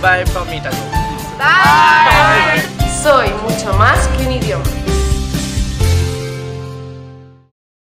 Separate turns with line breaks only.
Bye from Itaco.
Bye. Soy mucho más que un idioma.